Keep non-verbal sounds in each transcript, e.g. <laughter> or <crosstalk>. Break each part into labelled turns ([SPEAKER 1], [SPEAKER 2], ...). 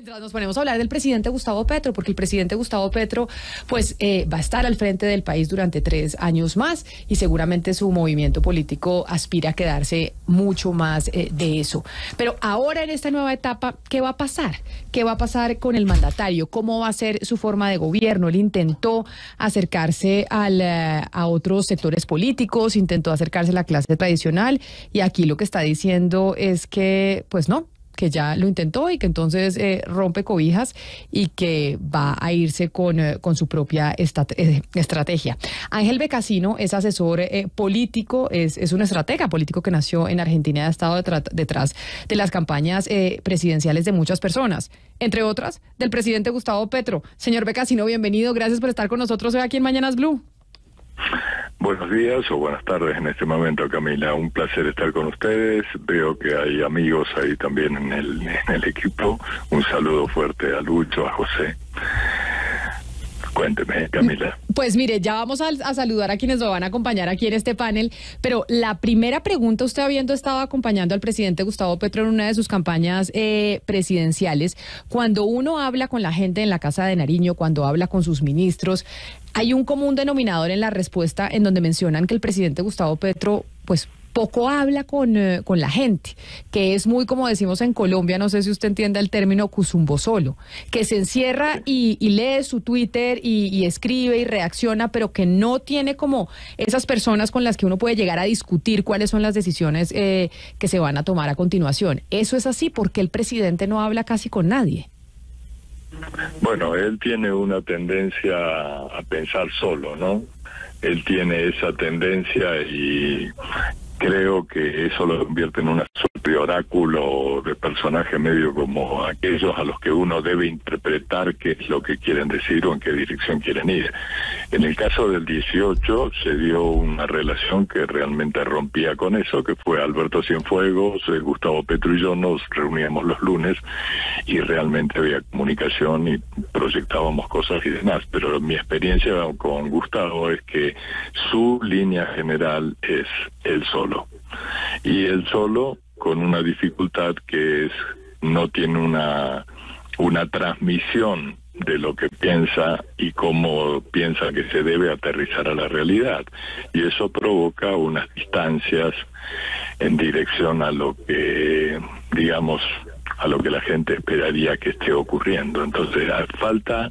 [SPEAKER 1] Mientras nos ponemos a hablar del presidente Gustavo Petro, porque el presidente Gustavo Petro, pues, eh, va a estar al frente del país durante tres años más y seguramente su movimiento político aspira a quedarse mucho más eh, de eso. Pero ahora en esta nueva etapa, ¿qué va a pasar? ¿Qué va a pasar con el mandatario? ¿Cómo va a ser su forma de gobierno? Él intentó acercarse al, eh, a otros sectores políticos, intentó acercarse a la clase tradicional y aquí lo que está diciendo es que, pues no, que ya lo intentó y que entonces eh, rompe cobijas y que va a irse con, eh, con su propia eh, estrategia. Ángel Becasino es asesor político, es, es un estratega político que nació en Argentina y ha estado detrás de las campañas presidenciales de muchas personas, entre otras del presidente Gustavo Petro. Señor Becasino, bienvenido, gracias por estar con nosotros hoy aquí en Mañanas Blue.
[SPEAKER 2] Buenos días o buenas tardes en este momento, Camila. Un placer estar con ustedes. Veo que hay amigos ahí también en el, en el equipo. Un saludo fuerte a Lucho, a José. Cuénteme, Camila.
[SPEAKER 1] Pues mire, ya vamos a, saludar a quienes nos van a acompañar aquí en este panel, pero la primera pregunta, usted habiendo estado acompañando al presidente Gustavo Petro en una de sus campañas eh, presidenciales, cuando uno habla con la gente en la Casa de Nariño, cuando habla con sus ministros, hay un común denominador en la respuesta en donde mencionan que el presidente Gustavo Petro, pues poco habla con, eh, con, la gente, que es muy como decimos en Colombia, no sé si usted entiende el término cusumbo solo, que se encierra y, lee su Twitter y, escribe y reacciona, pero que no tiene como esas personas con las que uno puede llegar a discutir cuáles son las decisiones eh, que se van a tomar a continuación. Eso es así porque el presidente no habla casi con nadie.
[SPEAKER 2] Bueno, él tiene una tendencia a pensar solo, ¿no? Él tiene esa tendencia y creo que eso lo convierte en una suerte de oráculo de personaje medio como aquellos a los que uno debe interpretar qué es lo que quieren decir o en qué dirección quieren ir. En el caso del 18 se dio una relación que realmente rompía con eso, que fue Alberto Cienfuegos, eh, Gustavo Petro y yo nos reuníamos los lunes y realmente había comunicación y proyectábamos cosas y demás. Pero mi experiencia con Gustavo es que su línea general es el y él solo con una dificultad que es no tiene una una transmisión de lo que piensa y cómo piensa que se debe aterrizar a la realidad. Y eso provoca unas distancias en dirección a lo que, digamos, a lo que la gente esperaría que esté ocurriendo. Entonces, falta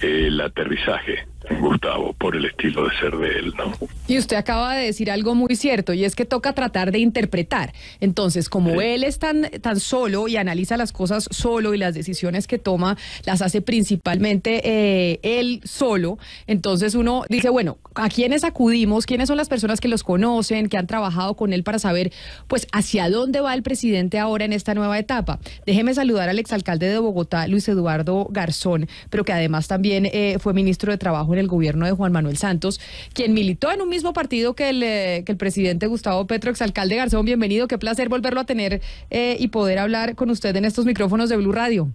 [SPEAKER 2] el aterrizaje Gustavo, por el estilo de ser de él, ¿no?
[SPEAKER 1] Y usted acaba de decir algo muy cierto, y es que toca tratar de interpretar. Entonces, como él es tan, tan solo y analiza las cosas solo y las decisiones que toma las hace principalmente eh, él solo, entonces uno dice, bueno, ¿a quiénes acudimos? ¿Quiénes son las personas que los conocen, que han trabajado con él para saber, pues, hacia dónde va el presidente ahora en esta nueva etapa? Déjeme saludar al exalcalde de Bogotá, Luis Eduardo Garzón, pero que además también eh, fue ministro de Trabajo en el gobierno de Juan Manuel Santos, quien militó en un mismo partido que el, eh, que el presidente Gustavo Petro, exalcalde Garzón. Bienvenido, qué placer volverlo a tener eh, y poder hablar con usted en estos micrófonos de Blue Radio.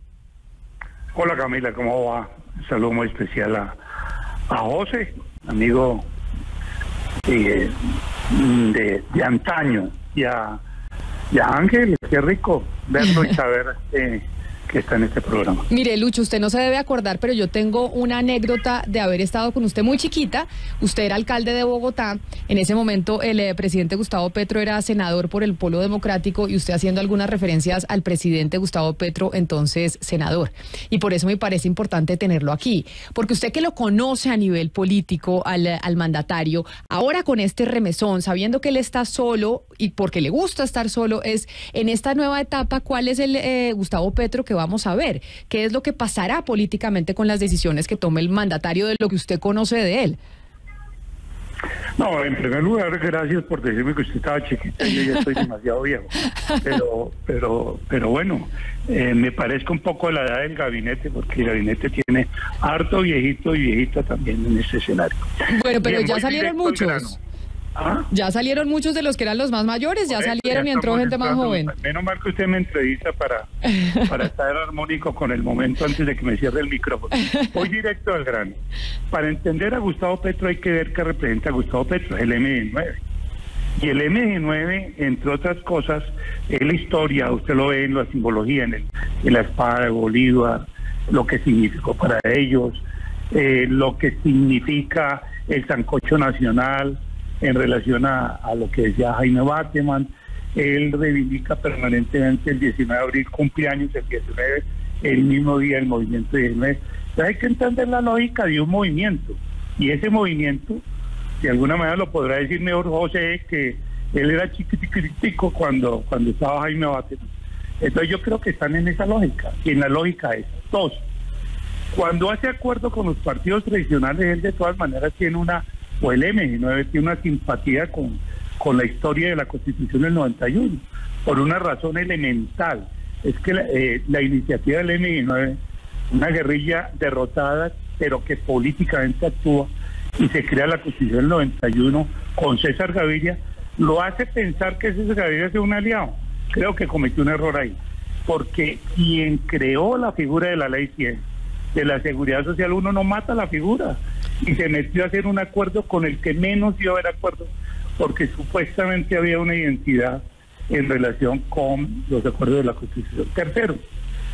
[SPEAKER 3] Hola Camila, ¿cómo va? Un saludo muy especial a, a José, amigo eh, de, de, antaño, y a, y a Ángel, qué rico verlo y <laughs> saber que está en este programa.
[SPEAKER 1] Mire, Lucho, usted no se debe acordar, pero yo tengo una anécdota de haber estado con usted muy chiquita. Usted era alcalde de Bogotá. En ese momento, el eh, presidente Gustavo Petro era senador por el Polo Democrático y usted haciendo algunas referencias al presidente Gustavo Petro, entonces senador. Y por eso me parece importante tenerlo aquí, porque usted que lo conoce a nivel político al, al mandatario, ahora con este remesón, sabiendo que él está solo y porque le gusta estar solo, es en esta nueva etapa, ¿cuál es el eh, Gustavo Petro que vamos a ver? ¿Qué es lo que pasará políticamente con las decisiones que tome el mandatario de lo que usted conoce de él?
[SPEAKER 3] No, en primer lugar, gracias por decirme que usted estaba chiquita, yo ya estoy demasiado viejo. Pero, pero, pero bueno, eh, me parezco un poco a la edad del gabinete, porque el gabinete tiene harto viejito y viejita también en este escenario.
[SPEAKER 1] Bueno, pero ya salieron muchos. ¿Ah? Ya salieron muchos de los que eran los más mayores, ya salieron y entró gente más joven.
[SPEAKER 3] Menos mal que usted me entrevista para, <laughs> para estar armónico con el momento antes de que me cierre el micrófono. Voy directo al grano. Para entender a Gustavo Petro hay que ver qué representa Gustavo Petro, el M9. Y el MG9, entre otras cosas, es la historia, usted lo ve en la simbología, en, el, en la espada de Bolívar, lo que significó para ellos, eh, lo que significa el sancocho nacional en relación a, lo que decía Jaime Bateman. Él reivindica permanentemente el 19 de abril, cumpleaños el 19, el mismo día del movimiento 19. Entonces hay que entender la lógica de un movimiento. Y ese movimiento, de alguna manera lo podrá decir mejor José, que él era chiquitico cuando, cuando estaba Jaime Bateman. Entonces yo creo que están en esa lógica. Y en la lógica es, dos, cuando hace acuerdo con los partidos tradicionales, él de todas maneras tiene una, o el M19 tiene una simpatía con, con la historia de la Constitución del 91, por una razón elemental. Es que la, eh, la iniciativa del M19, una guerrilla derrotada, pero que políticamente actúa, y se crea la Constitución del 91 con César Gaviria, lo hace pensar que César Gaviria es un aliado. Creo que cometió un error ahí, porque quien creó la figura de la ley 100 de la seguridad social, uno no mata la figura y se metió a hacer un acuerdo con el que menos a haber acuerdo, porque supuestamente había una identidad en relación con los acuerdos de la Constitución. Tercero,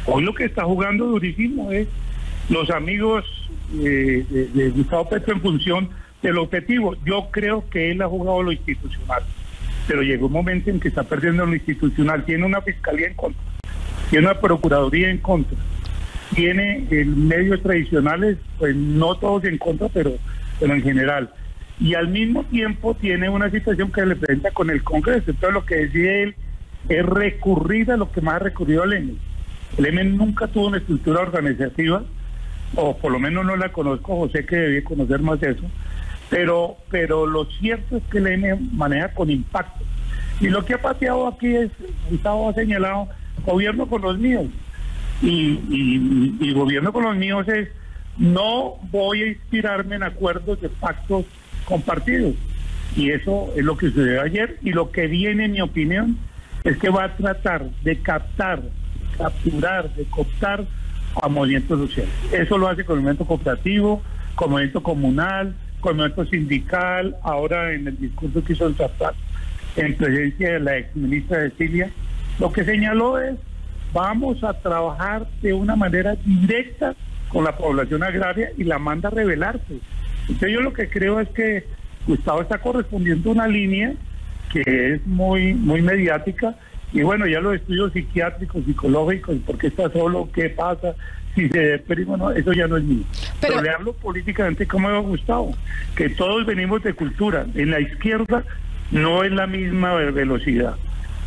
[SPEAKER 3] hoy lo que está jugando durísimo es los amigos eh, de, Gustavo Petro en función del objetivo. Yo creo que él ha jugado lo institucional, pero llegó un momento en que está perdiendo lo institucional. Tiene una fiscalía en contra, tiene una procuraduría en contra tiene en medios tradicionales, pues no todos en contra, pero, en general. Y al mismo tiempo tiene una situación que le presenta con el Congreso. Entonces lo que decía él es recurrir a lo que más ha recurrido el EME. El EME nunca tuvo una estructura organizativa, o por lo menos no la conozco, José que debía conocer más de eso, pero, pero lo cierto es que el EME maneja con impacto. Y lo que ha pateado aquí es, Gustavo ha señalado, gobierno con los míos y, y, gobierno con los míos es no voy a inspirarme en acuerdos de pactos compartidos. Y eso es lo que sucedió ayer y lo que viene, en mi opinión, es que va a tratar de captar, capturar, de cooptar a movimientos sociales. Eso lo hace con el movimiento cooperativo, con el movimiento comunal, con el movimiento sindical, ahora en el discurso que hizo el tratar en presencia de la ex ministra de Silia, lo que señaló es vamos a trabajar de una manera directa con la población agraria y la manda a rebelarse. Entonces yo lo que creo es que Gustavo está correspondiendo a una línea que es muy, muy mediática y bueno, ya los estudios psiquiátricos, psicológicos, por qué está solo, qué pasa, si se deprime no, eso ya no es mío. Pero, le hablo políticamente como Gustavo, que todos venimos de cultura. En la izquierda no es la misma velocidad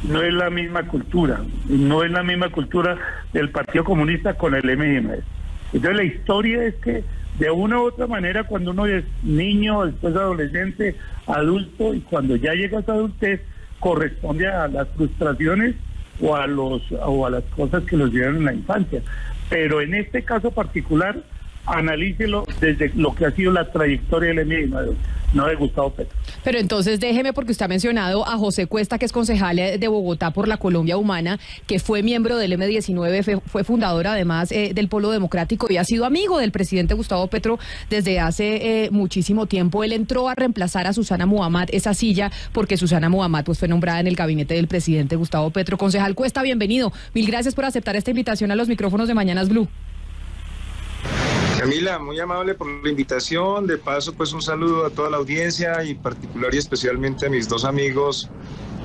[SPEAKER 3] no es la misma cultura, no es la misma cultura del Partido Comunista con el MGM. Entonces la historia es que de una u otra manera cuando uno es niño, después adolescente, adulto y cuando ya llega a su adultez corresponde a las frustraciones o a los o a las cosas que los llevan en la infancia. Pero en este caso particular analícelo desde lo que ha sido la trayectoria del MGM no de Gustavo Petro.
[SPEAKER 1] Pero entonces déjeme, porque usted ha mencionado a José Cuesta, que es concejal de Bogotá por la Colombia Humana, que fue miembro del M19, fue, fundador además eh, del Polo Democrático y ha sido amigo del presidente Gustavo Petro desde hace eh, muchísimo tiempo. Él entró a reemplazar a Susana Muhammad esa silla porque Susana Muhammad pues, fue nombrada en el gabinete del presidente Gustavo Petro. Concejal Cuesta, bienvenido. Mil gracias por aceptar esta invitación a los micrófonos de Mañanas Blue.
[SPEAKER 4] Camila, muy amable por la invitación. De paso, pues un saludo a toda la audiencia y particular y especialmente a mis dos amigos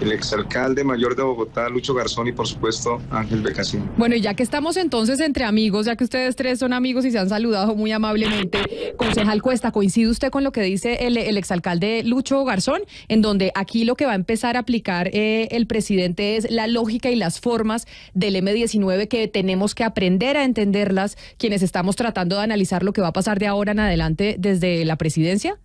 [SPEAKER 4] el exalcalde mayor de Bogotá, Lucho Garzón, y por supuesto Ángel Becasín.
[SPEAKER 1] Bueno, y ya que estamos entonces entre amigos, ya que ustedes tres son amigos y se han saludado muy amablemente, concejal Cuesta, ¿coincide usted con lo que dice el, exalcalde Lucho Garzón, en donde aquí lo que va a empezar a aplicar eh, el presidente es la lógica y las formas del M19 que tenemos que aprender a entenderlas quienes estamos tratando de analizar lo que va a pasar de ahora en adelante desde la presidencia?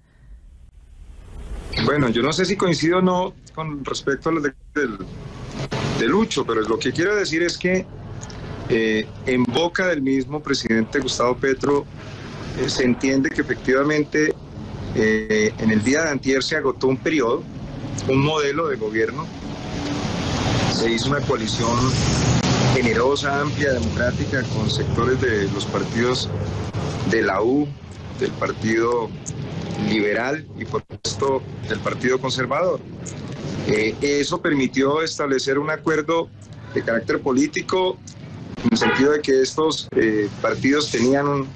[SPEAKER 4] Bueno, yo no sé si coincido o no con respecto a lo de, del, Lucho, pero lo que quiero decir es que eh, en boca del mismo presidente Gustavo Petro eh, se entiende que efectivamente eh, en el día de antier se agotó un periodo, un modelo de gobierno, se hizo una coalición generosa, amplia, democrática con sectores de los partidos de la U, del Partido liberal y por supuesto del Partido Conservador. Eh, eso permitió establecer un acuerdo de carácter político en el sentido de que estos eh, partidos tenían un,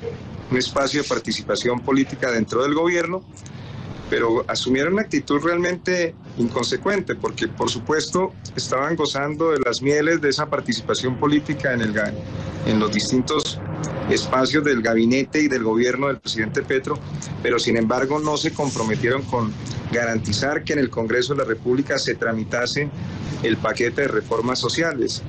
[SPEAKER 4] un espacio de participación política dentro del gobierno, pero asumieron una actitud realmente inconsecuente, porque por supuesto estaban gozando de las mieles de esa participación política en, el, en los distintos espacios del gabinete y del gobierno del presidente Petro, pero sin embargo no se comprometieron con garantizar que en el Congreso de la República se tramitase el paquete de reformas sociales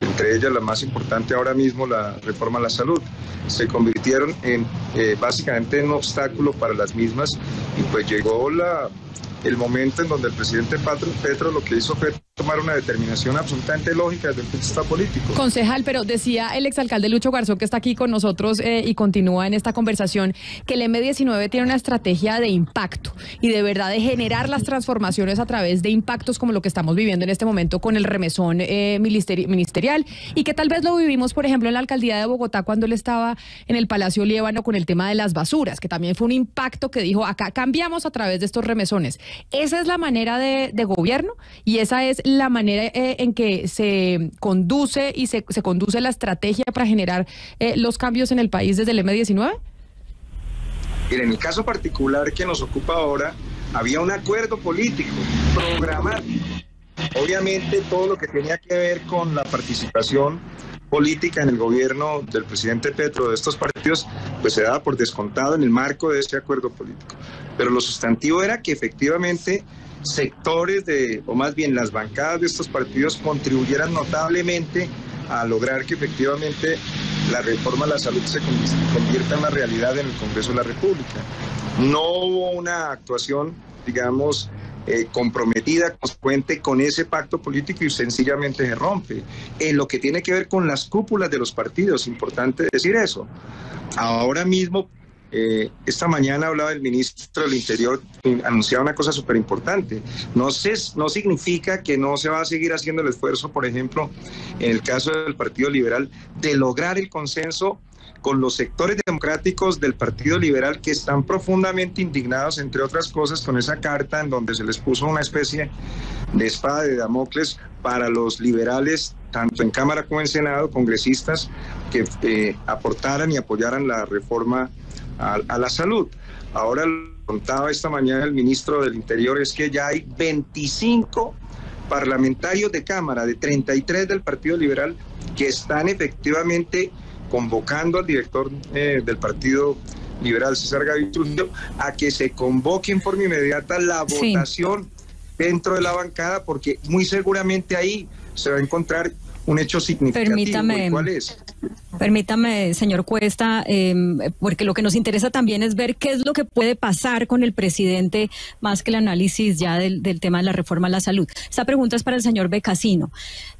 [SPEAKER 4] entre ellas la más importante ahora mismo, la reforma a la salud. Se convirtieron en eh, básicamente en un obstáculo para las mismas y pues llegó la, el momento en donde el presidente Petro lo que hizo fue tomar una determinación absolutamente lógica desde el punto de vista político.
[SPEAKER 1] Concejal, pero decía el exalcalde Lucho Garzón, que está aquí con nosotros eh, y continúa en esta conversación, que el M19 tiene una estrategia de impacto y de verdad de generar las transformaciones a través de impactos como lo que estamos viviendo en este momento con el remesón eh, ministerial y que tal vez lo vivimos, por ejemplo, en la alcaldía de Bogotá cuando él estaba en el Palacio Líbano con el tema de las basuras, que también fue un impacto que dijo, acá cambiamos a través de estos remesones. Esa es la manera de, de gobierno y esa es la manera eh, en que se conduce y se, se, conduce la estrategia para generar eh, los cambios en el país desde el M19?
[SPEAKER 4] en el caso particular que nos ocupa ahora, había un acuerdo político, programático. Obviamente todo lo que tenía que ver con la participación política en el gobierno del presidente Petro de estos partidos, pues se daba por descontado en el marco de ese acuerdo político. Pero lo sustantivo era que efectivamente sectores de, o más bien las bancadas de estos partidos contribuyeran notablemente a lograr que efectivamente la reforma a la salud se convierta en una realidad en el Congreso de la República. No hubo una actuación, digamos, eh, comprometida, consecuente con ese pacto político y sencillamente se rompe. En lo que tiene que ver con las cúpulas de los partidos, importante decir eso. Ahora mismo eh, esta mañana hablaba el ministro del Interior, anunciaba una cosa súper importante. No, no significa que no se va a seguir haciendo el esfuerzo, por ejemplo, en el caso del Partido Liberal, de lograr el consenso con los sectores democráticos del Partido Liberal que están profundamente indignados, entre otras cosas, con esa carta en donde se les puso una especie de espada de Damocles para los liberales, tanto en Cámara como en Senado, congresistas que eh, aportaran y apoyaran la reforma a, la salud. Ahora lo contaba esta mañana el ministro del Interior, es que ya hay 25 parlamentarios de Cámara, de 33 del Partido Liberal, que están efectivamente convocando al director eh, del Partido Liberal, César Gaviria a que se convoque en forma inmediata la votación dentro de la bancada, porque muy seguramente ahí se va a encontrar un hecho significativo.
[SPEAKER 1] Permítame,
[SPEAKER 4] ¿Cuál es?
[SPEAKER 1] Permítame, señor Cuesta, em, porque lo que nos interesa también es ver qué es lo que puede pasar con el presidente, más que el análisis ya del, del tema de la reforma a la salud. Esta pregunta es para el señor Becasino.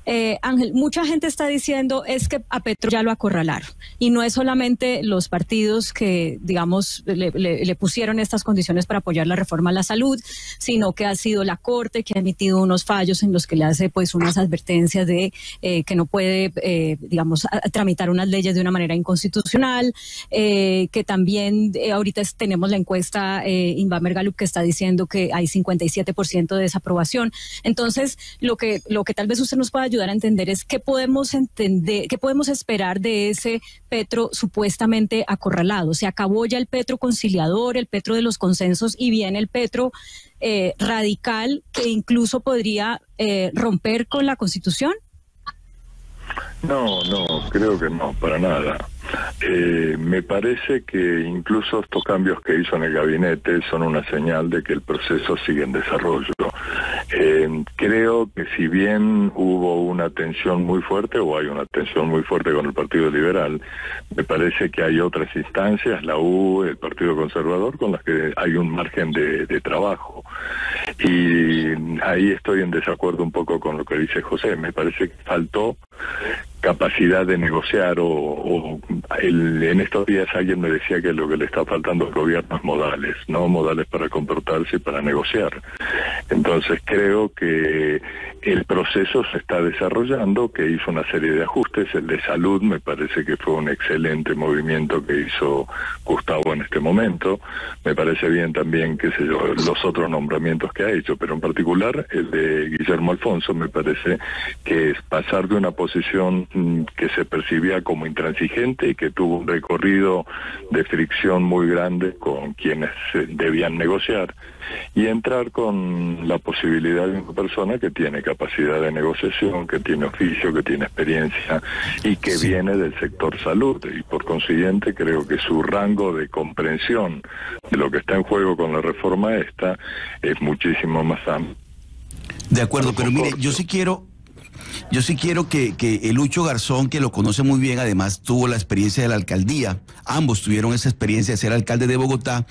[SPEAKER 1] Eh, Ángel, mucha gente está diciendo es que a Petro ya lo acorralaron y no es solamente los partidos que, digamos, le, pusieron estas condiciones para apoyar la reforma a la salud, sino que ha sido la Corte que ha emitido unos fallos en los que le hace pues unas advertencias de eh, que no puede, eh, digamos, tramitar unas leyes de una manera inconstitucional, que también ahorita tenemos la encuesta Invamer Galup que está diciendo que hay 57% de desaprobación. Entonces, lo que, lo que tal vez usted nos pueda ayudar a entender es qué podemos entender, qué podemos esperar de ese Petro supuestamente acorralado. Se acabó ya el Petro conciliador, el Petro de los consensos y viene el Petro eh, radical que incluso podría eh, romper con la Constitución.
[SPEAKER 2] No, no, creo que no, para nada. Eh, me parece que incluso estos cambios que hizo en el gabinete son una señal de que el proceso sigue en desarrollo. Eh, creo que si bien hubo una tensión muy fuerte o hay una tensión muy fuerte con el Partido Liberal, me parece que hay otras instancias, la U, el Partido Conservador, con las que hay un margen de, trabajo. Y ahí estoy en desacuerdo un poco con lo que dice José. Me parece que faltó capacidad de negociar o, en estos días alguien me decía que lo que le está faltando al gobierno es modales, no modales para comportarse y para negociar. Entonces creo que el proceso se está desarrollando, que hizo una serie de ajustes. El de salud me parece que fue un excelente movimiento que hizo Gustavo en este momento. Me parece bien también, qué sé yo, los otros nombramientos que ha hecho, pero en particular el de Guillermo Alfonso me parece que es pasar de una posición mm, que se percibía como intransigente y que tuvo un recorrido de fricción muy grande con quienes debían negociar y entrar con la posibilidad de una persona que tiene capacidad de negociación, que tiene oficio, que tiene experiencia y que viene del sector salud y por consiguiente creo que su rango de comprensión de lo que está en juego con la reforma esta es muchísimo más amplio.
[SPEAKER 5] De acuerdo, pero mire, yo sí quiero yo sí quiero que, que Lucho Garzón, que lo conoce muy bien, además tuvo la experiencia de la alcaldía, ambos tuvieron esa experiencia de ser alcalde de Bogotá,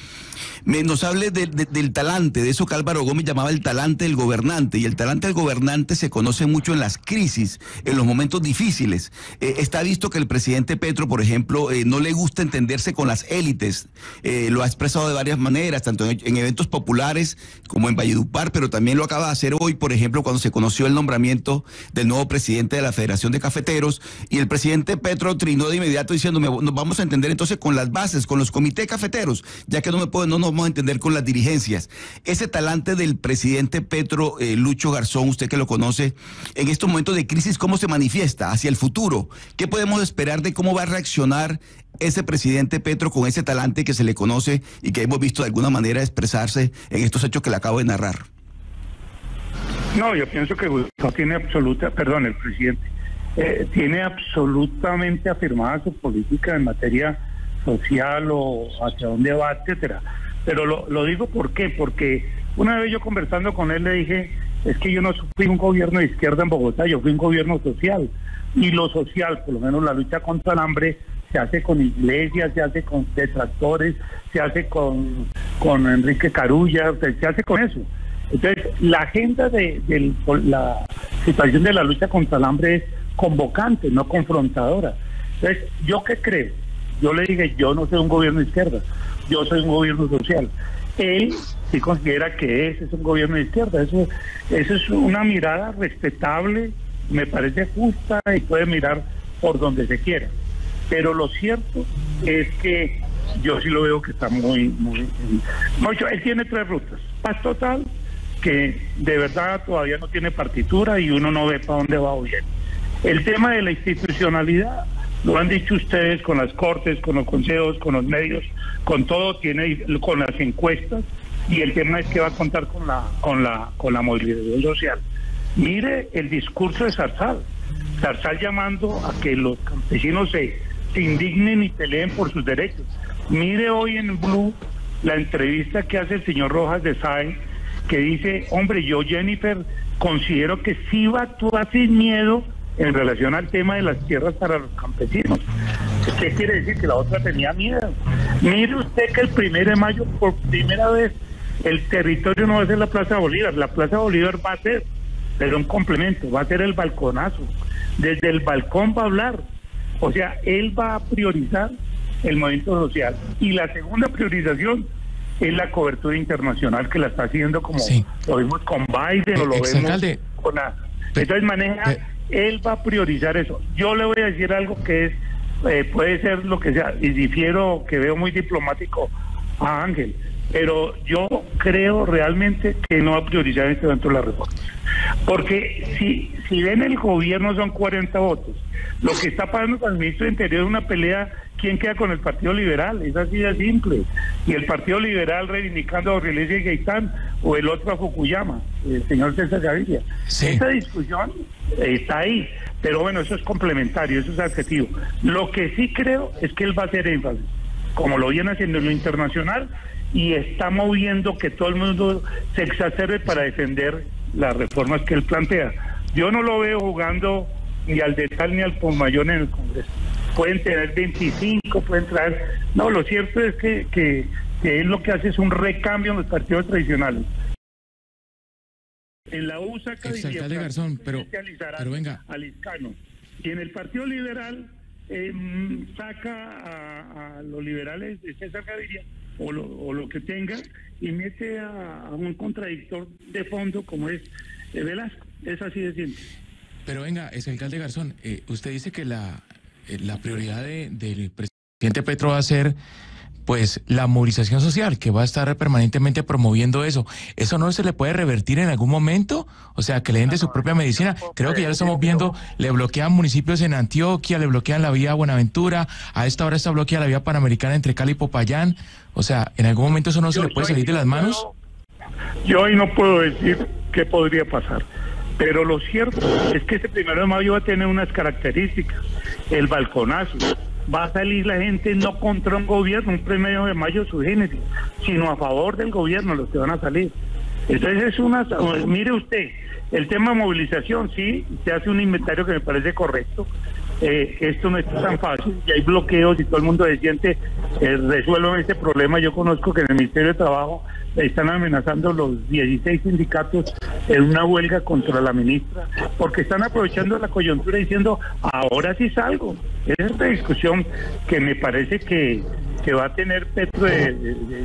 [SPEAKER 5] me, nos hable del talante, de eso que Álvaro Gómez llamaba el talante del gobernante, y el talante del gobernante se conoce mucho en las crisis, en los momentos difíciles. Eh, está visto que el presidente Petro, por ejemplo, eh, no le gusta entenderse con las élites, eh, lo ha expresado de varias maneras, tanto en, en eventos populares como en Valledupar, pero también lo acaba de hacer hoy, por ejemplo, cuando se conoció el nombramiento del presidente de la Federación de Cafeteros, y el presidente Petro trinó de inmediato diciéndome, nos vamos a entender entonces con las bases, con los comités cafeteros, ya que no me puedo, no nos vamos a entender con las dirigencias. Ese talante del presidente Petro eh, Lucho Garzón, usted que lo conoce, en estos momentos de crisis, ¿cómo se manifiesta hacia el futuro? ¿Qué podemos esperar de cómo va a reaccionar ese presidente Petro con ese talante que se le conoce y que hemos visto de alguna manera expresarse en estos hechos que le acabo de narrar?
[SPEAKER 3] No, yo pienso que Gustavo tiene absoluta, perdón, el presidente, eh, tiene absolutamente afirmada su política en materia social o hacia dónde va, etcétera. Pero lo, digo por qué, porque una vez yo conversando con él le dije, es que yo no fui un gobierno de izquierda en Bogotá, yo fui un gobierno social. Y lo social, por lo menos la lucha contra el hambre, se hace con iglesias, se hace con detractores, se hace con, con Enrique Carulla, se hace con eso. Entonces, la agenda de, la situación de la lucha contra el hambre es convocante, no confrontadora. Entonces, ¿yo qué creo? Yo le dije, yo no soy un gobierno de izquierda, yo soy un gobierno social. Él sí considera que ese es un gobierno de izquierda. Eso, eso es una mirada respetable, me parece justa y puede mirar por donde se quiera. Pero lo cierto es que yo sí lo veo que está muy, muy, muy... Él tiene tres rutas. Paz total, que de verdad todavía no tiene partitura y uno no ve para dónde va bien. El tema de la institucionalidad, lo han dicho ustedes con las cortes, con los consejos, con los medios, con todo, tiene con las encuestas y el tema es que va a contar con la con la con la movilización social. Mire el discurso de Zarzal. Zarzal llamando a que los campesinos se, se indignen y peleen por sus derechos. Mire hoy en Blue la entrevista que hace el señor Rojas de Sáenz que dice, hombre, yo Jennifer considero que sí va a actuar sin miedo en relación al tema de las tierras para los campesinos. ¿Qué quiere decir? Que la otra tenía miedo. Mire usted que el primero de mayo, por primera vez, el territorio no va a ser la Plaza Bolívar, la Plaza Bolívar va a ser, pero un complemento, va a ser el balconazo. Desde el balcón va a hablar. O sea, él va a priorizar el movimiento social. Y la segunda priorización es la cobertura internacional que la está haciendo como lo vimos con Biden o lo vemos con la... Entonces maneja, él va a priorizar eso. Yo le voy a decir algo que es, eh, puede ser lo que sea, y difiero que veo muy diplomático a Ángel, pero yo creo realmente que no va a priorizar este dentro de la reforma. Porque si, si ven el gobierno son 40 votos, lo que está pasando con el ministro de Interior es una pelea ¿quién queda con el Partido Liberal? Es así de simple. Y el Partido Liberal reivindicando a Aurelio y Gaitán o el otro a Fukuyama, el señor César Gaviria. Esa discusión está ahí, pero bueno, eso es complementario, eso es adjetivo. Lo que sí creo es que él va a hacer énfasis, como lo viene haciendo en lo internacional, y está moviendo que todo el mundo se exacerbe para defender las reformas que él plantea. Yo no lo veo jugando ni al de tal ni al por mayor en el Congreso pueden tener 25, pueden traer... No, lo cierto es que, que, él lo que hace es un recambio en los partidos tradicionales. En la USA
[SPEAKER 6] Garzón, pero, pero venga.
[SPEAKER 3] al hispano. Y en el Partido Liberal em, saca a, los liberales de César Gaviria o lo, o lo que tenga y mete a, un contradictor de fondo como es Velasco. Es así de simple.
[SPEAKER 6] Pero venga, es alcalde Garzón, eh, usted dice que la, eh, la prioridad de, del presidente Petro va a ser pues la movilización social, que va a estar permanentemente promoviendo eso. ¿Eso no se le puede revertir en algún momento? O sea, que le den de su propia medicina. Creo que ya lo estamos viendo, le bloquean municipios en Antioquia, le bloquean la vía Buenaventura, a esta hora está bloqueada la vía panamericana entre Cali y Popayán. O sea, ¿en algún momento eso no se le puede salir de las manos?
[SPEAKER 3] Yo hoy no puedo decir qué podría pasar. Pero lo cierto es que este primero de mayo va a tener unas características. El balconazo, va a salir la gente no contra un gobierno, un primero de mayo su génesis, sino a favor del gobierno los que van a salir. Entonces es una, mire usted, el tema de movilización, sí, se hace un inventario que me parece correcto. Eh, esto no es tan fácil, y hay bloqueos y todo el mundo siente eh, resuelvan este problema. Yo conozco que en el Ministerio de Trabajo están amenazando los 16 sindicatos en una huelga contra la ministra, porque están aprovechando la coyuntura diciendo, ahora sí salgo. Es esta discusión que me parece que, que va a tener Petro de,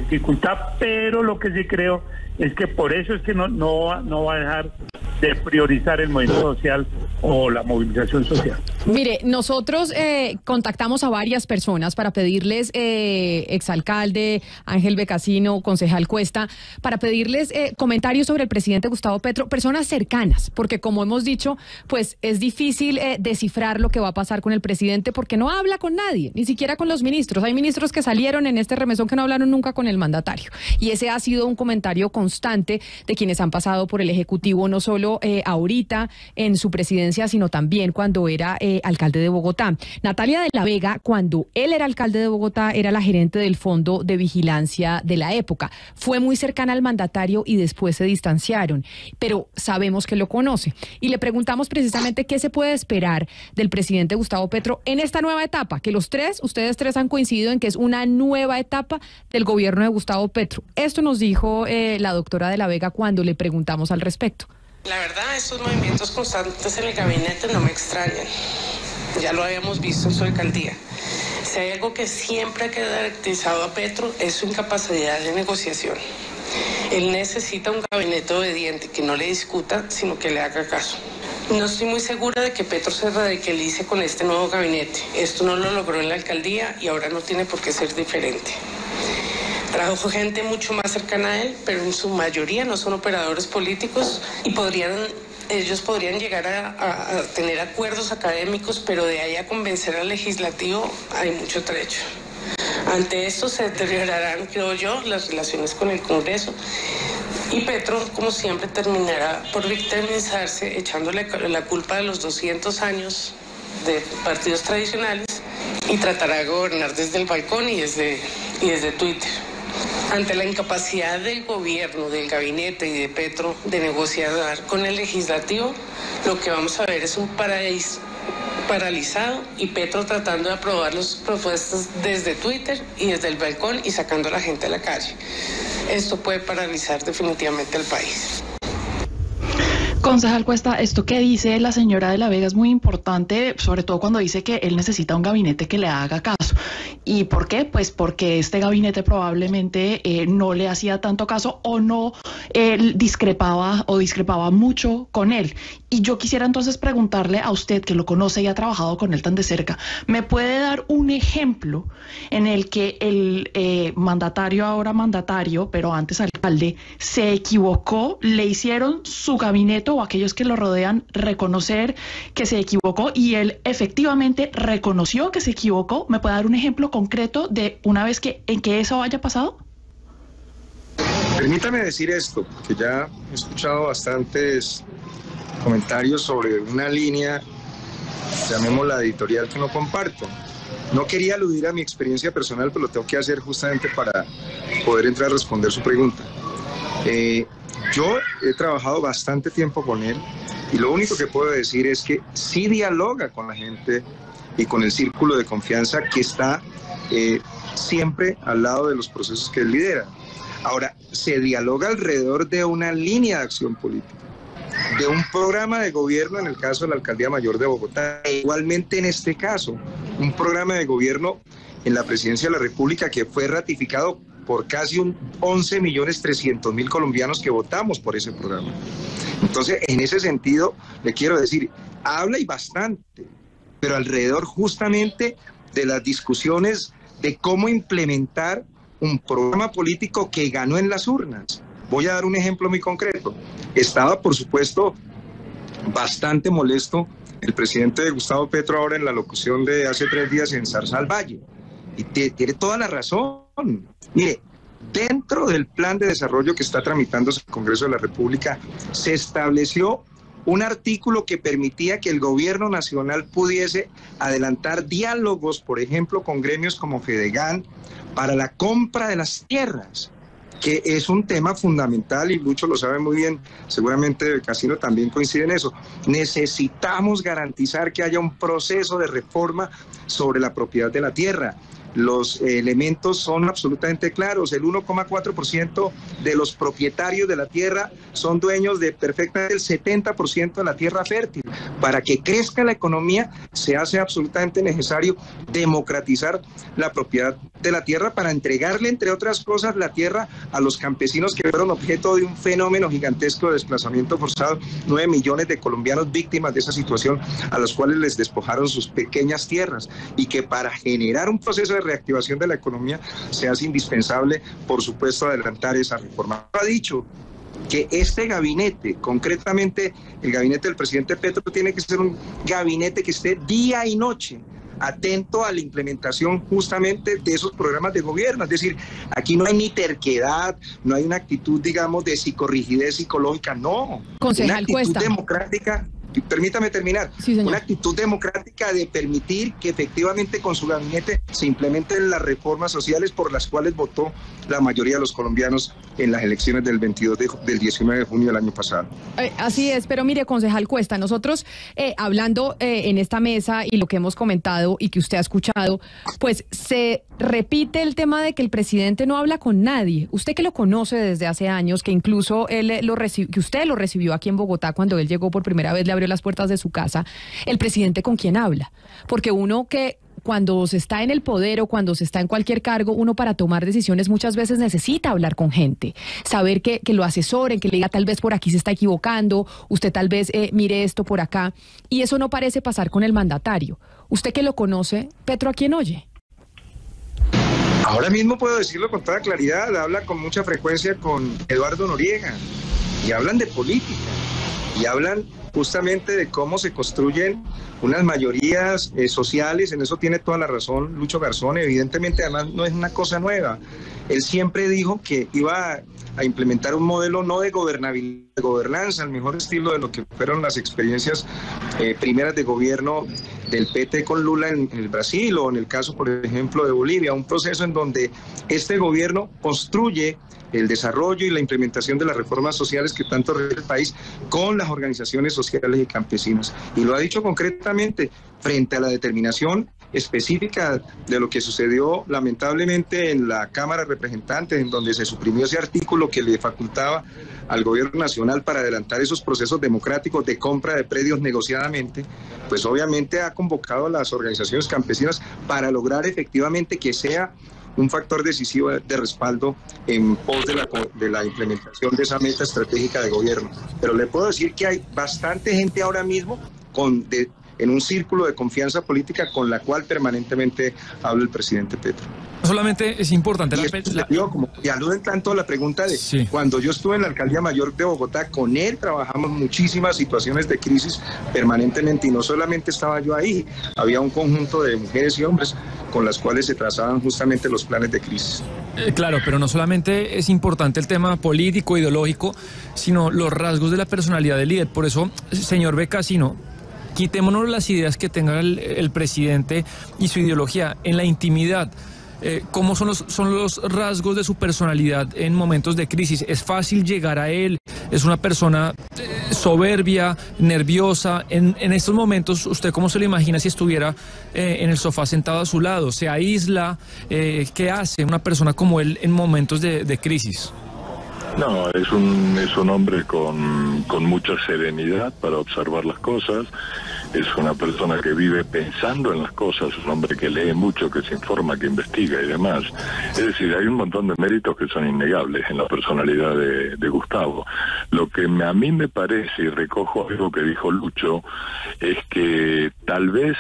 [SPEAKER 3] dificultad, pero lo que sí creo es que por eso es que no, no, no va a dejar de priorizar el movimiento social o la movilización social.
[SPEAKER 1] Mire, nosotros eh, contactamos a varias personas para pedirles, eh, exalcalde Ángel Becasino, concejal Cuesta, para pedirles eh, comentarios sobre el presidente Gustavo Petro, personas cercanas, porque como hemos dicho, pues es difícil eh, descifrar lo que va a pasar con el presidente porque no habla con nadie, ni siquiera con los ministros. Hay ministros que salieron en este remesón que no hablaron nunca con el mandatario. Y ese ha sido un comentario constante de quienes han pasado por el Ejecutivo, no solo eh, ahorita en su presidencia, sino también cuando era eh, alcalde de Bogotá. Natalia de la Vega, cuando él era alcalde de Bogotá, era la gerente del Fondo de Vigilancia de la época. Fue muy cercana al mandatario y después se distanciaron, pero sabemos que lo conoce. Y le preguntamos precisamente qué se puede esperar del presidente Gustavo Petro en esta nueva etapa, que los tres, ustedes tres han coincidido en que es una nueva etapa del gobierno de Gustavo Petro. Esto nos dijo eh, la doctora de la Vega cuando le preguntamos al respecto.
[SPEAKER 7] La verdad, estos movimientos constantes en el gabinete no me extrañan. Ya lo habíamos visto en su alcaldía. Si hay algo que siempre ha caracterizado a Petro es su incapacidad de negociación. Él necesita un gabinete obediente que no le discuta, sino que le haga caso. No estoy muy segura de que Petro se radicalice con este nuevo gabinete. Esto no lo logró en la alcaldía y ahora no tiene por qué ser diferente. Trajo gente mucho más cercana a él, pero en su mayoría no son operadores políticos y podrían ellos podrían llegar a, a, tener acuerdos académicos, pero de ahí a convencer al legislativo hay mucho trecho. Ante esto se deteriorarán, creo yo, las relaciones con el Congreso. Y Petro, como siempre, terminará por victimizarse echándole la culpa de los 200 años de partidos tradicionales y tratará de gobernar desde el balcón y desde, y desde Twitter. Ante la incapacidad del gobierno, del gabinete y de Petro de negociar con el legislativo, lo que vamos a ver es un paraíso paralizado y Petro tratando de aprobar las propuestas desde Twitter y desde el balcón y sacando a la gente a la calle. Esto puede paralizar definitivamente el país.
[SPEAKER 8] Concejal Cuesta, esto que dice la señora de la Vega es muy importante, sobre todo cuando dice que él necesita un gabinete que le haga caso. ¿Y por qué? Pues porque este gabinete probablemente eh, no le hacía tanto caso o no eh, discrepaba o discrepaba mucho con él. Y yo quisiera entonces preguntarle a usted, que lo conoce y ha trabajado con él tan de cerca, ¿me puede dar un ejemplo en el que el eh, mandatario, ahora mandatario, pero antes alcalde, se equivocó, le hicieron su gabinete o aquellos que lo rodean reconocer que se equivocó y él efectivamente reconoció que se equivocó? ¿Me puede dar un ejemplo concreto de una vez que en que eso haya pasado?
[SPEAKER 4] Permítame decir esto, que ya he escuchado bastantes comentarios sobre una línea, llamémosla editorial, que no comparto. No quería aludir a mi experiencia personal, pero lo tengo que hacer justamente para poder entrar a responder su pregunta. Eh, yo he trabajado bastante tiempo con él y lo único que puedo decir es que sí dialoga con la gente y con el círculo de confianza que está eh, siempre al lado de los procesos que él lidera. Ahora, se dialoga alrededor de una línea de acción política, de un programa de gobierno en el caso de la Alcaldía Mayor de Bogotá, e igualmente en este caso, un programa de gobierno en la Presidencia de la República que fue ratificado por casi un 11 millones 300 mil colombianos que votamos por ese programa. Entonces, en ese sentido, le quiero decir, habla y bastante, pero alrededor justamente de las discusiones de cómo implementar un programa político que ganó en las urnas. Voy a dar un ejemplo muy concreto. Estaba, por supuesto, bastante molesto el presidente Gustavo Petro ahora en la locución de hace tres días en Zarzal Valle. Y tiene toda la razón. Mire, dentro del plan de desarrollo que está tramitándose el Congreso de la República, se estableció un artículo que permitía que el gobierno nacional pudiese adelantar diálogos, por ejemplo, con gremios como Fedegan, para la compra de las tierras que es un tema fundamental y Lucho lo sabe muy bien, seguramente casino también coincide en eso. Necesitamos garantizar que haya un proceso de reforma sobre la propiedad de la tierra los elementos son absolutamente claros. El 1,4% de los propietarios de la tierra son dueños de perfectamente el 70% de la tierra fértil. Para que crezca la economía se hace absolutamente necesario democratizar la propiedad de la tierra para entregarle, entre otras cosas, la tierra a los campesinos que fueron objeto de un fenómeno gigantesco de desplazamiento forzado. Nueve millones de colombianos víctimas de esa situación a los cuales les despojaron sus pequeñas tierras y que para generar un proceso de reactivación de la economía se hace indispensable, por supuesto, adelantar esa reforma. Ha dicho que este gabinete, concretamente el gabinete del presidente Petro, tiene que ser un gabinete que esté día y noche atento a la implementación justamente de esos programas de gobierno. Es decir, aquí no hay ni terquedad, no hay una actitud, digamos, de psicorrigidez psicológica, no.
[SPEAKER 1] Concejal
[SPEAKER 4] una actitud democrática permítame terminar, una actitud democrática de permitir que efectivamente con su gabinete se implementen las reformas sociales por las cuales votó la mayoría de los colombianos en las elecciones del 22 del 19 de junio del año pasado.
[SPEAKER 1] Eh, así es, pero mire, concejal Cuesta, nosotros eh, hablando eh, en esta mesa y lo que hemos comentado y que usted ha escuchado, pues se repite el tema de que el presidente no habla con nadie. Usted que lo conoce desde hace años, que incluso él lo que usted lo recibió aquí en Bogotá cuando él llegó por primera vez, le abrió las puertas de su casa, el presidente con quién habla. Porque uno que cuando se está en el poder o cuando se está en cualquier cargo, uno para tomar decisiones muchas veces necesita hablar con gente, saber que, que lo asesoren, que le diga tal vez por aquí se está equivocando, usted tal vez eh, mire esto por acá. Y eso no parece pasar con el mandatario. Usted que lo conoce, Petro, ¿a quién oye?
[SPEAKER 4] Ahora mismo puedo decirlo con toda claridad, habla con mucha frecuencia con Eduardo Noriega y hablan de política y hablan justamente de cómo se construyen unas mayorías eh, sociales, en eso tiene toda la razón Lucho Garzón, evidentemente además no es una cosa nueva. Él siempre dijo que iba a, implementar un modelo no de gobernabilidad, de gobernanza, al mejor estilo de lo que fueron las experiencias eh, primeras de gobierno del PT con Lula en, el Brasil o en el caso, por ejemplo, de Bolivia, un proceso en donde este gobierno construye el desarrollo y la implementación de las reformas sociales que tanto requiere el país con las organizaciones sociales y campesinas. Y lo ha dicho concretamente frente a la determinación específica de lo que sucedió lamentablemente en la Cámara de Representantes, en donde se suprimió ese artículo que le facultaba al gobierno nacional para adelantar esos procesos democráticos de compra de predios negociadamente, pues obviamente ha convocado a las organizaciones campesinas para lograr efectivamente que sea un factor decisivo de respaldo en pos de la, de la implementación de esa meta estratégica de gobierno. Pero le puedo decir que hay bastante gente ahora mismo con, de, en un círculo de confianza política con la cual permanentemente habla el presidente Petro.
[SPEAKER 9] Solamente es importante
[SPEAKER 4] y la, como, y aluden tanto a la pregunta de cuando yo estuve en la alcaldía mayor de Bogotá, con él trabajamos muchísimas situaciones de crisis permanentemente y no solamente estaba yo ahí, había un conjunto de mujeres y hombres con las cuales se trazaban justamente los planes de crisis.
[SPEAKER 9] Eh, claro, pero no solamente es importante el tema político, ideológico, sino los rasgos de la personalidad del líder. Por eso, señor Becasino, quitémonos las ideas que tenga el, presidente y su ideología en la intimidad. Eh, ¿Cómo son los, son los rasgos de su personalidad en momentos de crisis? ¿Es fácil llegar a él? ¿Es una persona eh, soberbia, nerviosa? En, en, estos momentos, ¿usted cómo se lo imagina si estuviera eh, en el sofá sentado a su lado? ¿Se aísla? ¿Qué hace una persona como él en momentos de, de crisis?
[SPEAKER 2] No, es un, es un hombre con, con mucha serenidad para observar las cosas es una persona que vive pensando en las cosas, un hombre que lee mucho, que se informa, que investiga y demás. Es decir, hay un montón de méritos que son innegables en la personalidad de, Gustavo. Lo que a mí me parece, y recojo algo que dijo Lucho, es que tal vez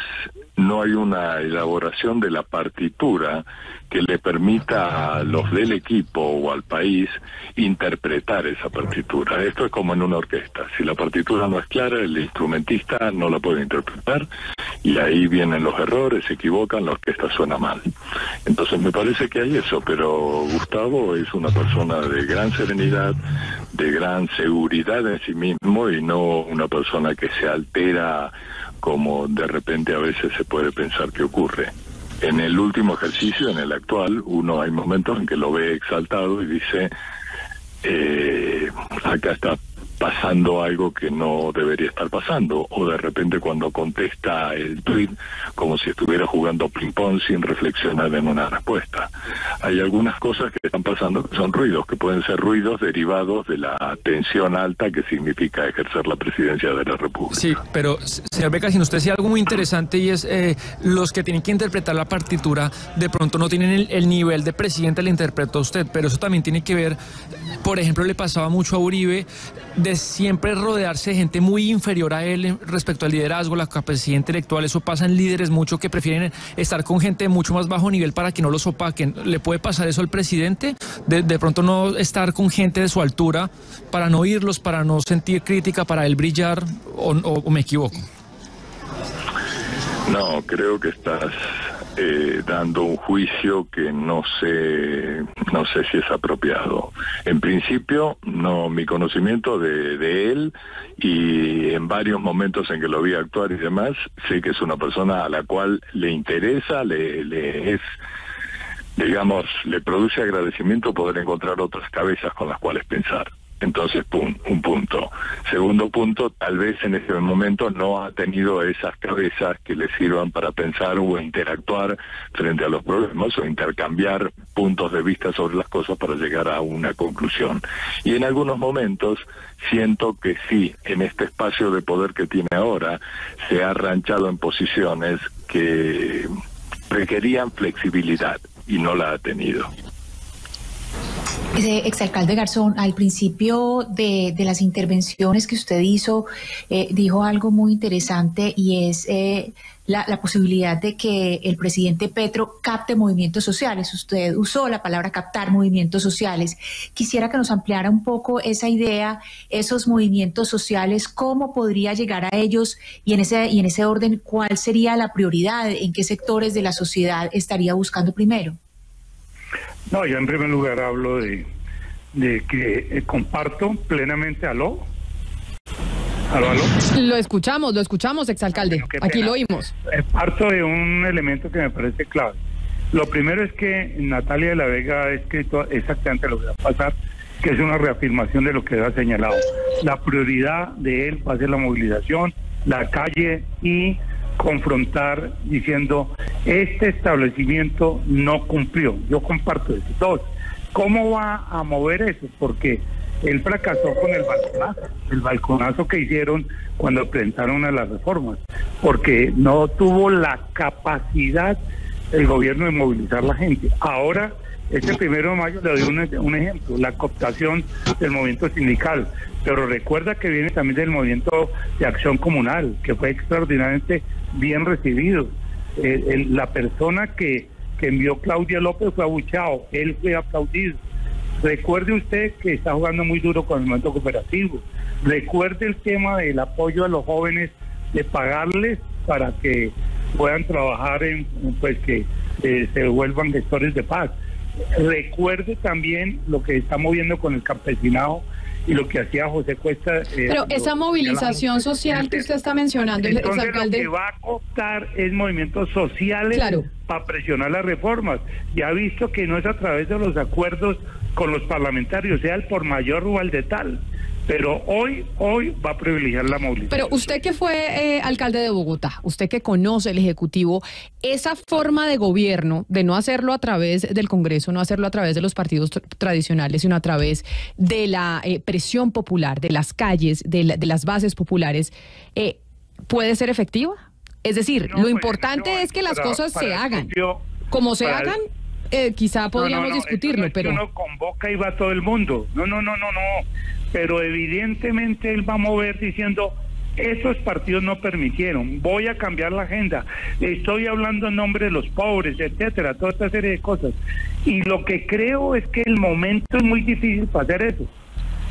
[SPEAKER 2] no hay una elaboración de la partitura que le permita a los del equipo o al país interpretar esa partitura. Esto es como en una orquesta. Si la partitura no es clara, el instrumentista no la puede interpretar y ahí vienen los errores, se equivocan, la orquesta suena mal. Entonces me parece que hay eso, pero Gustavo es una persona de gran serenidad, de gran seguridad en sí mismo y no una persona que se altera como de repente a veces se puede pensar que ocurre. En el último ejercicio, en el actual, uno hay momentos en que lo ve exaltado y dice, eh, acá está pasando algo que no debería estar pasando, o de repente cuando contesta el tweet como si estuviera jugando ping-pong sin reflexionar en una respuesta. Hay algunas cosas que están pasando que son ruidos, que pueden ser ruidos derivados de la tensión alta que significa ejercer la presidencia de la República.
[SPEAKER 9] Sí, pero señor Becasino, usted decía algo muy interesante y es eh, los que tienen que interpretar la partitura de pronto no tienen el, el nivel de presidente, le interpretó usted, pero eso también tiene que ver, por ejemplo, le pasaba mucho a Uribe siempre rodearse de gente muy inferior a él respecto al liderazgo, la capacidad intelectual. Eso pasa en líderes mucho que prefieren estar con gente de mucho más bajo nivel para que no los opaquen. ¿Le puede pasar eso al presidente? De, de pronto no estar con gente de su altura para no oírlos, para no sentir crítica, para él brillar, o, o- o me equivoco.
[SPEAKER 2] No, creo que estás eh, dando un juicio que no sé, no sé si es apropiado. En principio, no, mi conocimiento de, él y en varios momentos en que lo vi actuar y demás, sé que es una persona a la cual le interesa, le, le es digamos, le produce agradecimiento poder encontrar otras cabezas con las cuales pensar. Entonces, pum, un punto. Segundo punto, tal vez en ese momento no ha tenido esas cabezas que le sirvan para pensar o interactuar frente a los problemas o intercambiar puntos de vista sobre las cosas para llegar a una conclusión. Y en algunos momentos siento que sí, en este espacio de poder que tiene ahora, se ha ranchado en posiciones que requerían flexibilidad y no la ha tenido.
[SPEAKER 10] Exalcalde Garzón, al principio de, de las intervenciones que usted hizo, eh, dijo algo muy interesante y es eh, la, la posibilidad de que el presidente Petro capte movimientos sociales. Usted usó la palabra captar movimientos sociales. Quisiera que nos ampliara un poco esa idea, esos movimientos sociales, cómo podría llegar a ellos y en ese, y en ese orden, cuál sería la prioridad, en qué sectores de la sociedad estaría buscando primero.
[SPEAKER 3] No, yo en primer lugar hablo de, de que eh, comparto plenamente aló. Aló, aló.
[SPEAKER 1] Lo escuchamos, lo escuchamos, exalcalde.
[SPEAKER 3] Bueno,
[SPEAKER 1] Aquí lo oímos.
[SPEAKER 3] Eh, Parto de un elemento que me parece clave. Lo primero es que Natalia de la Vega ha escrito exactamente lo que va a pasar, que es una reafirmación de lo que ha señalado. La prioridad de él va a ser la movilización, la calle y confrontar diciendo, este establecimiento no cumplió. Yo comparto eso. Dos, ¿cómo va a mover eso? Porque él fracasó con el balconazo, el balconazo que hicieron cuando presentaron a las reformas, porque no tuvo la capacidad el gobierno de movilizar la gente. Ahora, este primero de mayo le doy un, ejemplo, la cooptación del movimiento sindical, pero recuerda que viene también del movimiento de acción comunal, que fue extraordinariamente bien recibido. Eh, la persona que, envió Claudia López fue abuchado, él fue aplaudido. Recuerde usted que está jugando muy duro con el momento cooperativo. Recuerde el tema del apoyo a los jóvenes, de pagarles para que puedan trabajar en, pues que eh, se vuelvan gestores de paz. Recuerde también lo que estamos viendo con el campesinado y lo que hacía José Cuesta. eh,
[SPEAKER 1] Pero
[SPEAKER 3] lo-
[SPEAKER 1] esa movilización social que usted está mencionando,
[SPEAKER 3] entonces lo que va a costar es movimientos sociales
[SPEAKER 1] Claro.
[SPEAKER 3] para presionar las reformas. Ya ha visto que no es a través de los acuerdos con los parlamentarios, sea el por mayor o al de tal. Pero hoy, hoy va a privilegiar la movilización.
[SPEAKER 1] Pero usted que fue eh, alcalde de Bogotá, usted que conoce el Ejecutivo, esa forma de gobierno, de no hacerlo a través del Congreso, no hacerlo a través de los partidos tr- tradicionales, sino a través de la eh, presión popular, de las calles, de, la- de las bases populares, eh, puede ser efectiva? Es decir, lo importante es que las cosas se hagan. Como se hagan, eh, quizá podríamos discutirlo, pero...
[SPEAKER 3] uno convoca y va todo el mundo. No, no, no, no, no. Pero evidentemente él va a mover diciendo, esos partidos no permitieron, voy a cambiar la agenda, estoy hablando en nombre de los pobres, etcétera, toda esta serie de cosas. Y lo que creo es que el momento es muy difícil para hacer eso.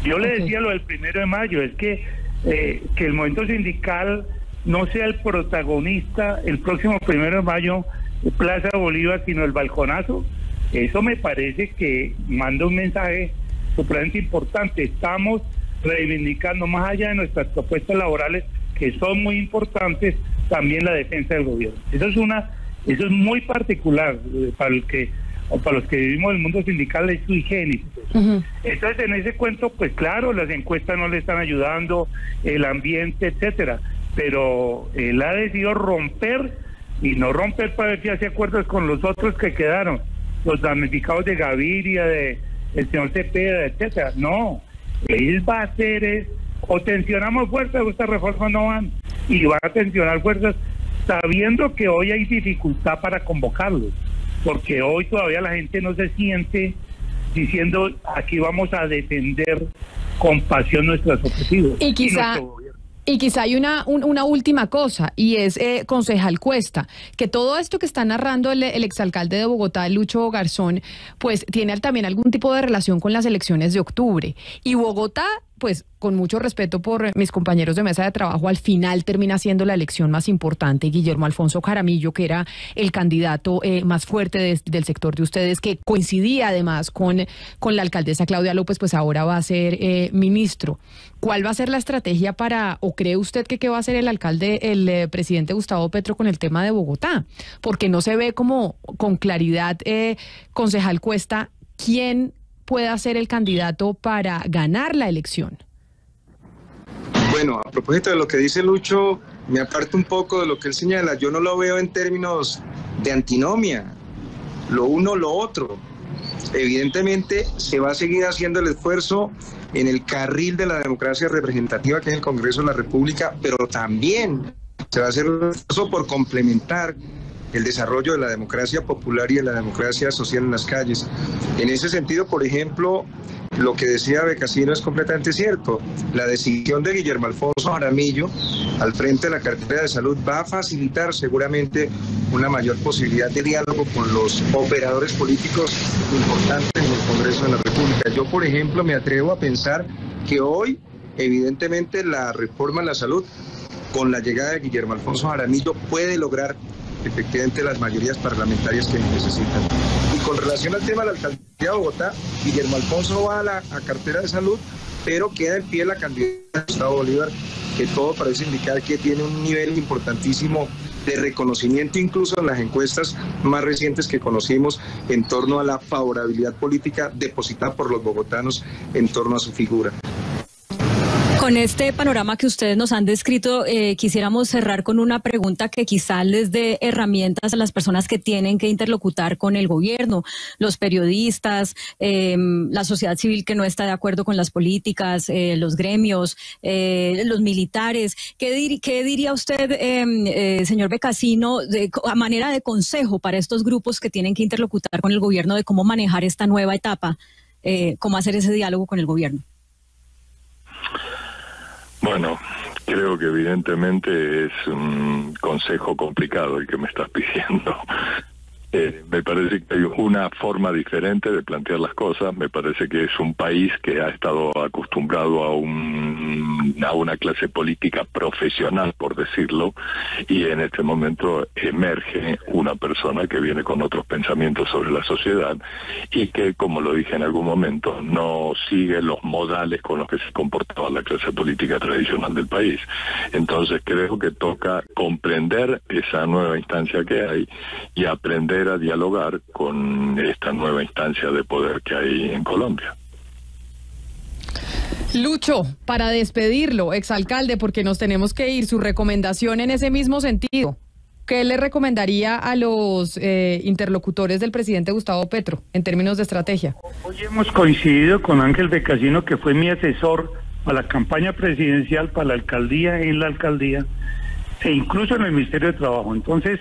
[SPEAKER 3] Yo le decía lo del primero de mayo, es que, eh, que el momento sindical no sea el protagonista el próximo primero de mayo Plaza Bolívar, sino el balconazo, eso me parece que manda un mensaje supremamente importante. Estamos reivindicando más allá de nuestras propuestas laborales, que son muy importantes, también la defensa del gobierno. Eso es una, eso es muy particular eh, para el que o para los que vivimos el mundo sindical es sui generis. Entonces, en ese cuento, pues claro, las encuestas no le están ayudando, el ambiente, etcétera, pero él ha decidido romper y no romper para ver si hace acuerdos con los otros que quedaron, los damnificados de Gaviria, de el señor Cepeda, etcétera. No, él va a hacer es, o tensionamos fuerzas, estas reformas no van, y va a tensionar fuerzas sabiendo que hoy hay dificultad para convocarlos, porque hoy todavía la gente no se siente diciendo aquí vamos a defender con pasión nuestros objetivos.
[SPEAKER 1] Y quizá... Y quizá hay una, una última cosa, y es, eh, concejal Cuesta, que todo esto que está narrando el, el, exalcalde de Bogotá, Lucho Garzón, pues tiene también algún tipo de relación con las elecciones de octubre. Y Bogotá pues con mucho respeto por mis compañeros de mesa de trabajo, al final termina siendo la elección más importante. Guillermo Alfonso Jaramillo, que era el candidato eh, más fuerte del sector de ustedes, que coincidía además con, con la alcaldesa Claudia López, pues ahora va a ser eh, ministro. ¿Cuál va a ser la estrategia para, o cree usted que qué va a hacer el alcalde, el eh, presidente Gustavo Petro con el tema de Bogotá? Porque no se ve como con claridad, concejal Cuesta, quién pueda ser el candidato para ganar la elección?
[SPEAKER 4] Bueno, a propósito de lo que dice Lucho, me aparto un poco de lo que él señala. Yo no lo veo en términos de antinomia, lo uno, lo otro. Evidentemente se va a seguir haciendo el esfuerzo en el carril de la democracia representativa que es el Congreso de la República, pero también se va a hacer el esfuerzo por complementar el desarrollo de la democracia popular y de la democracia social en las calles. En ese sentido, por ejemplo, lo que decía Becasino es completamente cierto. La decisión de Guillermo Alfonso Jaramillo al frente de la cartera de salud va a facilitar seguramente una mayor posibilidad de diálogo con los operadores políticos importantes en el Congreso de la República. Yo, por ejemplo, me atrevo a pensar que hoy, evidentemente, la reforma en la salud, con la llegada de Guillermo Alfonso Jaramillo, puede lograr efectivamente las mayorías parlamentarias que necesitan. Y con relación al tema de la alcaldía de Bogotá, Guillermo Alfonso va a la cartera de salud, pero queda en pie la candidata de Gustavo Bolívar, que todo parece indicar que tiene un nivel importantísimo de reconocimiento incluso en las encuestas más recientes que conocimos en torno a la favorabilidad política depositada por los bogotanos en torno a su figura.
[SPEAKER 11] Con este panorama que ustedes nos han descrito, eh, quisiéramos cerrar con una pregunta que quizá les dé herramientas a las personas que tienen que interlocutar con el gobierno, los periodistas, em, la sociedad civil que no está de acuerdo con las políticas, eh, los gremios, eh, los militares. ¿Qué, diría usted, em, señor Becasino, a manera de consejo para estos grupos que tienen que interlocutar con el gobierno de cómo manejar esta nueva etapa, cómo hacer ese diálogo con el gobierno?
[SPEAKER 2] Bueno, creo que evidentemente es un consejo complicado el que me estás <laughs> pidiendo. Eh, me parece que hay una forma diferente de plantear las cosas. Me parece que es un país que ha estado acostumbrado a, un, a una clase política profesional, por decirlo, y en este momento emerge una persona que viene con otros pensamientos sobre la sociedad y que, como lo dije en algún momento, no sigue los modales con los que se comportaba la clase política tradicional del país. Entonces creo que toca comprender esa nueva instancia que hay y aprender a dialogar con esta nueva instancia de poder que hay en Colombia.
[SPEAKER 1] Lucho, para despedirlo, exalcalde, porque nos tenemos que ir, su recomendación en ese mismo sentido. ¿Qué le recomendaría a los eh, interlocutores del presidente Gustavo Petro en términos de estrategia?
[SPEAKER 3] Hoy hemos coincidido con Ángel Becasino, que fue mi asesor a la campaña presidencial para la alcaldía en la alcaldía, e incluso en el Ministerio de Trabajo. Entonces,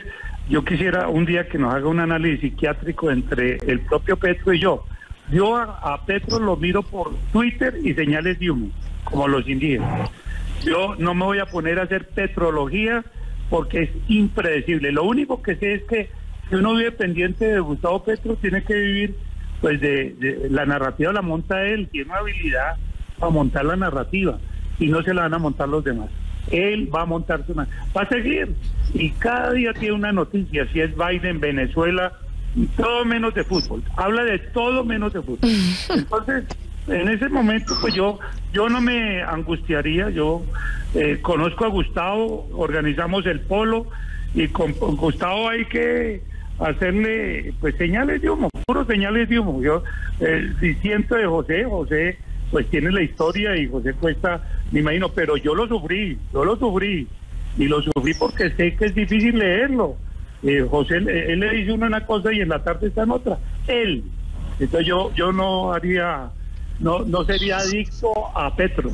[SPEAKER 3] yo quisiera un día que nos haga un análisis psiquiátrico entre el propio Petro y yo. Yo a, Petro lo miro por Twitter y señales de humo, como los indígenas. Yo no me voy a poner a hacer petrología porque es impredecible. Lo único que sé es que si uno vive pendiente de Gustavo Petro, tiene que vivir, pues de, la narrativa la monta él, tiene una habilidad para montar la narrativa y no se la van a montar los demás. Él va a montarse una, va a seguir y cada día tiene una noticia, si es Biden, Venezuela, todo menos de fútbol. Habla de todo menos de fútbol. <laughs> Entonces, en ese momento, pues yo, yo no me angustiaría. Yo eh, conozco a Gustavo, organizamos el polo y con, Gustavo hay que hacerle pues señales de humo, puros señales de humo. Yo eh, si siento de José, José pues tiene la historia y José Cuesta, me imagino, pero yo lo sufrí, yo lo sufrí y lo sufrí porque sé que es difícil leerlo. Eh, José, él le dice una cosa y en la tarde está en otra. Él. Entonces yo, yo no haría, no, no sería adicto a Petro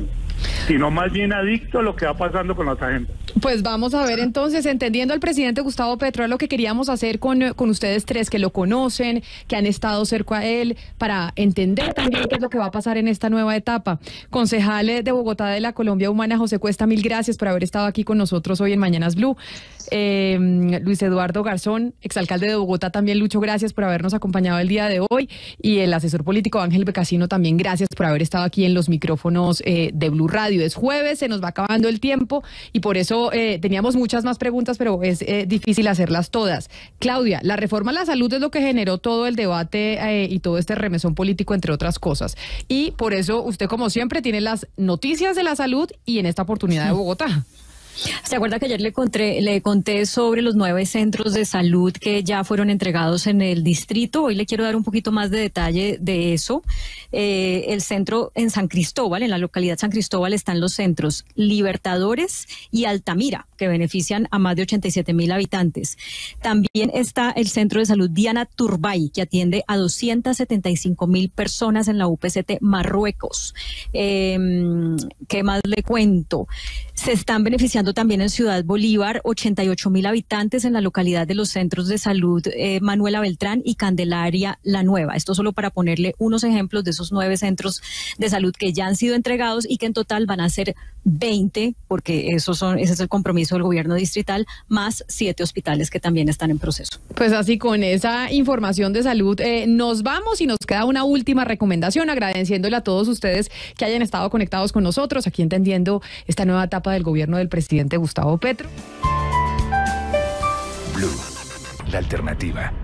[SPEAKER 3] sino más bien adicto a lo que va pasando con las agendas.
[SPEAKER 1] Pues vamos a ver entonces, entendiendo al presidente Gustavo Petro, lo que queríamos hacer con, con ustedes tres que lo conocen, que han estado cerca a él, para entender también qué es lo que va a pasar en esta nueva etapa. Concejal de Bogotá de la Colombia Humana, José Cuesta, mil gracias por haber estado aquí con nosotros hoy en Mañanas Blue. Eh, Luis Eduardo Garzón, exalcalde de Bogotá, también Lucho, gracias por habernos acompañado el día de hoy. Y el asesor político Ángel Becasino, también gracias por haber estado aquí en los micrófonos eh, de Blue Radio. Es jueves, se nos va acabando el tiempo y por eso eh, teníamos muchas más preguntas, pero es eh, difícil hacerlas todas. Claudia, la reforma a la salud es lo que generó todo el debate eh, y todo este remesón político, entre otras cosas. Y por eso usted, como siempre, tiene las noticias de la salud y en esta oportunidad de Bogotá.
[SPEAKER 11] ¿Se acuerda que ayer le conté, sobre los nueve centros de salud que ya fueron entregados en el distrito? Hoy le quiero dar un poquito más de detalle de eso. Eh, el centro en San Cristóbal, en la localidad San Cristóbal, están los centros Libertadores y Altamira, que benefician a más de 87 mil habitantes. También está el centro de salud Diana Turbay, que atiende a 275 mil personas en la UPCT Marruecos. Em, ¿Qué más le cuento? Se están beneficiando también en Ciudad Bolívar 88 mil habitantes en la localidad de los centros de salud eh, Manuela Beltrán y Candelaria La Nueva. Esto solo para ponerle unos ejemplos de esos nueve centros de salud que ya han sido entregados y que en total van a ser 20, porque esos son, ese es el compromiso del gobierno distrital, más siete hospitales que también están en proceso.
[SPEAKER 1] Pues así con esa información de salud eh, nos vamos y nos queda una última recomendación, agradeciéndole a todos ustedes que hayan estado conectados con nosotros, aquí entendiendo esta nueva etapa del gobierno del Gustavo Petro.
[SPEAKER 12] Blue, la alternativa.